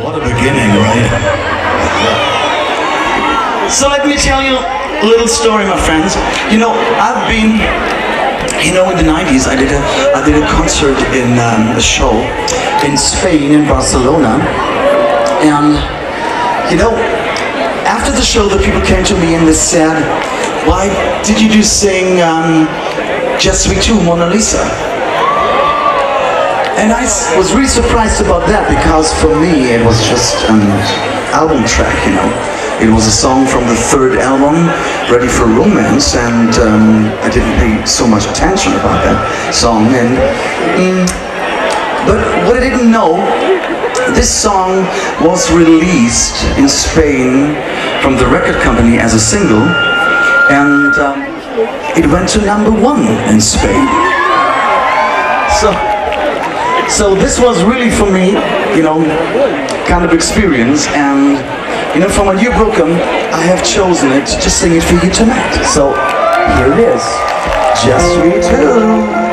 What a beginning, right? So let me tell you a little story, my friends. You know, I've been, you know, in the 90s, I did a, I did a concert in um, a show in Spain, in Barcelona. And, you know, after the show, the people came to me and they said, why did you do sing um, Just We Two, Mona Lisa? And I was really surprised about that because for me it was just an album track, you know. It was a song from the third album, Ready for Romance, and um, I didn't pay so much attention about that song. And mm, but what I didn't know, this song was released in Spain from the record company as a single, and um, it went to number one in Spain. So. So this was really for me, you know, kind of experience and you know from a new broke 'em, I have chosen it to sing it for you tonight. So here it is. Just for you two.